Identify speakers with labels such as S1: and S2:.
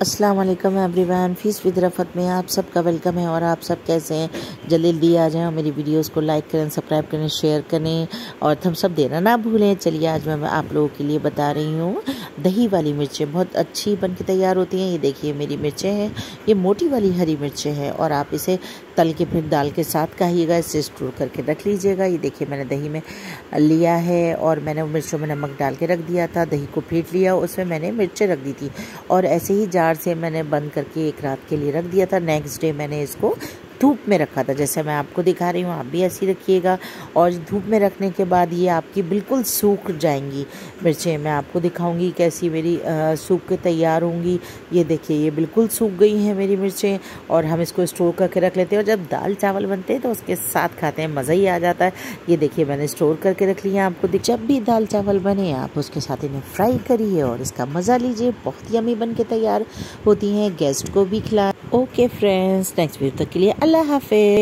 S1: अस्सलाम वालेकुम everyone fees with Rafat में आप सबका वेलकम है और आप सब कैसे हैं जल्दी जल्दी आ जाएँ और मेरी वीडियोस को लाइक करें सब्सक्राइब करें शेयर करें और थम सब देना ना भूलें। चलिए, आज मैं आप लोगों के लिए बता रही हूँ, दही वाली मिर्चें बहुत अच्छी बन के तैयार होती हैं। ये देखिए, मेरी मिर्चें हैं, ये मोटी वाली हरी मिर्चें हैं और आप इसे तल के फिर दाल के साथ खाइएगा, इसे स्टोर करके रख लीजिएगा। ये देखिए, मैंने दही में लिया है और मैंने मिर्चों में नमक डाल के रख दिया था, दही को फेंट लिया, उसमें मैंने मिर्चें रख दी थी और ऐसे ही जार से मैंने बंद करके एक रात के लिए रख दिया था। नेक्स्ट डे मैंने इसको धूप में रखा था, जैसे मैं आपको दिखा रही हूँ, आप भी ऐसी रखिएगा। और धूप में रखने के बाद ये आपकी बिल्कुल सूख जाएँगी। मिर्चें मैं आपको दिखाऊँगी कैसी मेरी सूख के तैयार होंगी। ये देखिए, ये बिल्कुल सूख गई हैं मेरी मिर्चें। और हम इसको स्टोर करके रख लेते हैं। और जब दाल चावल बनते हैं तो उसके साथ खाते हैं, मज़ा ही आ जाता है। ये देखिए, मैंने स्टोर करके रख लिया आपको जब भी दाल चावल बने, आप उसके साथ इन्हें फ्राई करिए और इसका मज़ा लीजिए। बहुत यमी बन के तैयार होती हैं, गेस्ट को भी खिला ओके फ्रेंड्स, नेक्स्ट वीडियो तक के लिए las aferas